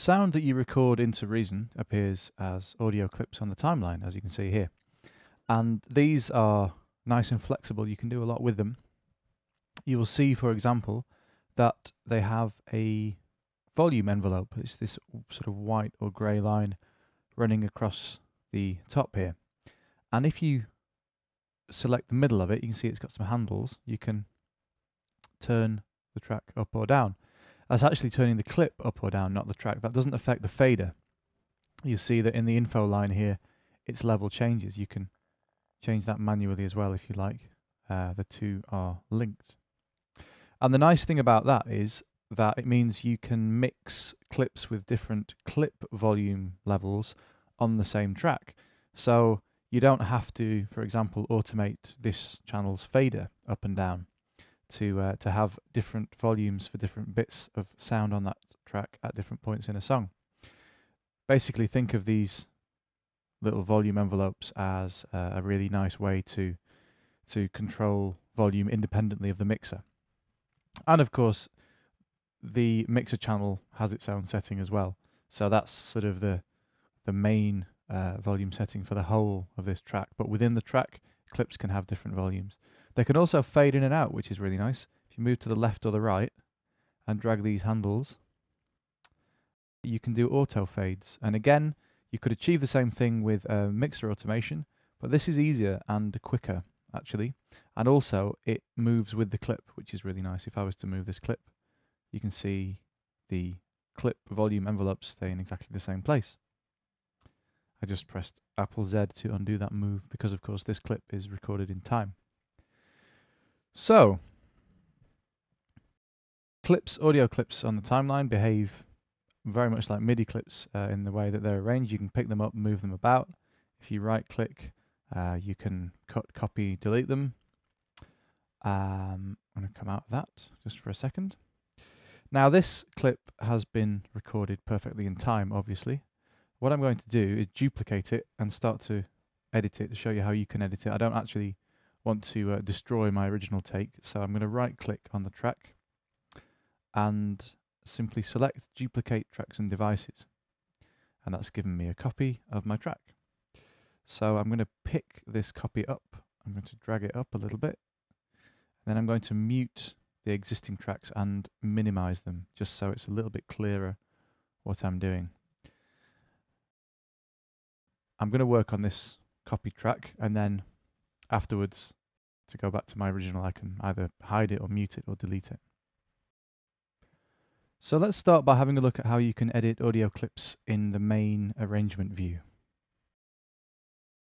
sound that you record into Reason appears as audio clips on the timeline, as you can see here. And these are nice and flexible. You can do a lot with them. You will see, for example, that they have a volume envelope. It's this sort of white or grey line running across the top here. And if you select the middle of it, you can see it's got some handles. You can turn the track up or down. That's actually turning the clip up or down, not the track. That doesn't affect the fader. You see that in the info line here, its level changes. You can change that manually as well if you like. Uh, the two are linked. And the nice thing about that is that it means you can mix clips with different clip volume levels on the same track. So you don't have to, for example, automate this channel's fader up and down to uh, to have different volumes for different bits of sound on that track at different points in a song. Basically, think of these little volume envelopes as uh, a really nice way to to control volume independently of the mixer. And of course, the mixer channel has its own setting as well. So that's sort of the the main uh, volume setting for the whole of this track. But within the track, clips can have different volumes. They can also fade in and out, which is really nice. If you move to the left or the right and drag these handles, you can do auto fades. And again, you could achieve the same thing with uh, mixer automation, but this is easier and quicker actually. And also it moves with the clip, which is really nice. If I was to move this clip, you can see the clip volume envelopes stay in exactly the same place. I just pressed Apple Z to undo that move because of course this clip is recorded in time. So, clips, audio clips on the timeline behave very much like MIDI clips uh, in the way that they're arranged. You can pick them up, move them about. If you right click, uh, you can cut, copy, delete them. Um, I'm going to come out of that just for a second. Now this clip has been recorded perfectly in time, obviously. What I'm going to do is duplicate it and start to edit it to show you how you can edit it. I don't actually want to uh, destroy my original take, so I'm going to right click on the track and simply select duplicate tracks and devices. And that's given me a copy of my track. So I'm going to pick this copy up. I'm going to drag it up a little bit. Then I'm going to mute the existing tracks and minimize them just so it's a little bit clearer what I'm doing. I'm going to work on this copy track and then afterwards to go back to my original I can either hide it or mute it or delete it. So let's start by having a look at how you can edit audio clips in the main arrangement view.